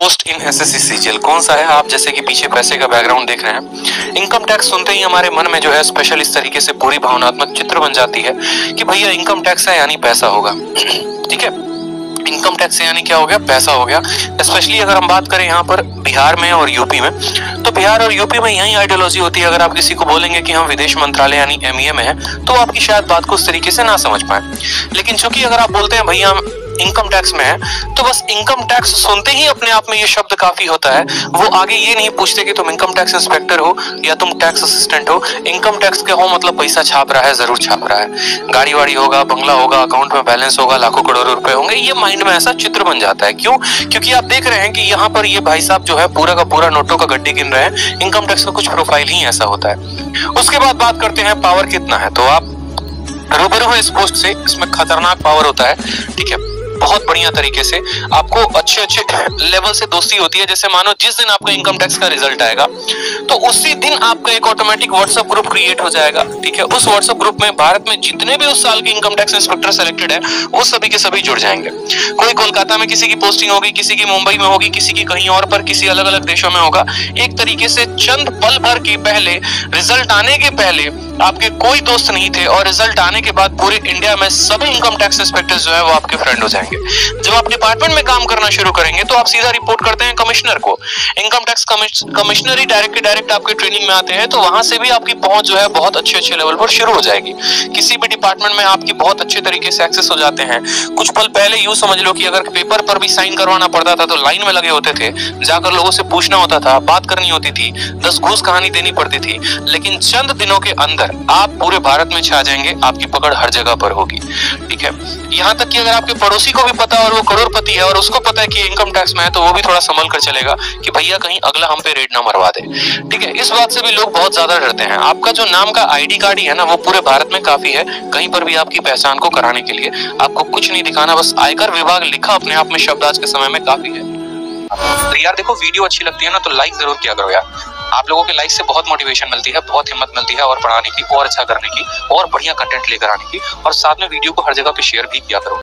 Post in S S C कौन सा है? आप जैसे कि पीछे पैसे का बैकग्राउंड देख रहे हैं। इनकम टैक्स सुनते ही हमारे मन में जो है स्पेशल इस तरीके से पूरी भावनात्मक चित्र बन जाती है कि भैया इनकम टैक्स है यानी पैसा होगा। ठीक है? इनकम टैक्स यानी क्या हो गया? पैसा हो गया। स्पेशली अगर हम बात करें यहाँ पर बिहार में और यूपी में तो बिहार और यूपी में यही आइडियोलॉजी होती है। अगर आप किसी को बोलेंगे कि हम विदेश मंत्रालय यानी एमईए में है तो आपकी शायद बात को उस तरीके से ना समझ पाए। लेकिन चूँकि अगर आप बोलते हैं, भैया इनकम टैक्स में है तो बस इनकम टैक्स सुनते ही अपने आप में ये शब्द काफ़ी होता है। वो आगे ये नहीं पूछते कि तुम इनकम टैक्स इंस्पेक्टर हो या तुम टैक्स असिस्टेंट हो। इनकम टैक्स के हो मतलब पैसा छाप रहा है, ज़रूर छाप रहा है। गाड़ी वाड़ी होगा, बंगला होगा अकाउंट में बैलेंस होगा, लाखों करोड़ों रुपए होंगे, ये माइंड में ऐसा चित्र बन जाता है। क्यों? क्योंकि आप देख रहे हैं कि यहाँ पर ये भाई साहब जो है, पूरा का पूरा नोटों का गड्ढे गिन रहे हैं। इनकम टैक्स का कुछ प्रोफ़ाइल ही ऐसा होता है। उसके बाद बात करते हैं पावर कितना है। तो आप रूबरू है इस पोस्ट से, इसमें खतरनाक पावर होता है। ठीक है? बहुत बढ़िया तरीके से आपको अच्छे अच्छे लेवल से दोस्ती होती है। जैसे मानो जिस दिन आपका इनकम टैक्स का रिज़ल्ट आएगा तो उसी दिन आपका एक ऑटोमेटिक व्हाट्सएप ग्रुप क्रिएट हो जाएगा, ठीक है? उस व्हाट्सएप ग्रुप में भारत में जितने भी उस साल के इनकम टैक्स इंस्पेक्टर सेलेक्टेड है, वो सभी के सभी जुड़ जाएँगे। कोई कोलकाता में किसी की पोस्टिंग होगी, किसी की मुंबई में होगी, किसी की कहीं और पर, किसी अलग अलग देशों में होगा, एक तरीके से चंद पल भर के पहले रिज़ल्ट आने के पहले आपके कोई दोस्त नहीं थे और रिज़ल्ट आने के बाद पूरे इंडिया में सभी इनकम टैक्स इंस्पेक्टर जो है वो आपके फ्रेंड हो जाएँगे। जब आप डिपार्टमेंट में काम करना शुरू करेंगे तो आप सीधा रिपोर्ट करते हैं कमिश्नर को। इनकम टैक्स कमिश्नर ही डायरेक्ट डायरेक्ट आपके ट्रेनिंग में आते हैं तो वहाँ से भी आपकी पहुँच जो है बहुत अच्छे अच्छे लेवल पर शुरू हो जाएगी। किसी भी डिपार्टमेंट में आपकी बहुत अच्छे तरीके से एक्सेस हो जाते हैं। कुछ पल पहले यूँ समझ लो कि अगर पेपर पर भी साइन करवाना पड़ता था तो लाइन में लगे होते थे। जाकर लोगों से पूछना होता था, बात करनी होती थी, दस घूस कहानी देनी पड़ती थी। लेकिन चंद दिनों के अंदर आप पूरे भारत में छा जाएँगे, आपकी पकड़ हर जगह पर होगी। ठीक है? यहाँ तक कि अगर आपके पड़ोसी को भी पता और वो करोड़पति है और उसको पता है कि इनकम टैक्स में है तो वो भी थोड़ा संभल कर चलेगा कि भैया कहीं अगला हम पे रेड ना मरवा दे। ठीक है? इस बात से भी लोग बहुत ज़्यादा डरते हैं। आपका जो नाम का आईडी कार्ड ही है ना, वो पूरे भारत में काफ़ी है, कहीं पर भी आपकी पहचान को कराने के लिए। आपको कुछ नहीं दिखाना, बस आयकर विभाग लिखा अपने आप में शब्द आज के समय में काफ़ी है। तो यार देखो वीडियो अच्छी लगती है ना तो लाइक ज़रूर किया करो यार। आप लोगों के लाइक से बहुत मोटिवेशन मिलती है, बहुत हिम्मत मिलती है और पढ़ाने की, और अच्छा करने की, और बढ़िया कंटेंट लेकर आने की, और साथ में वीडियो को हर जगह पे शेयर भी किया करो।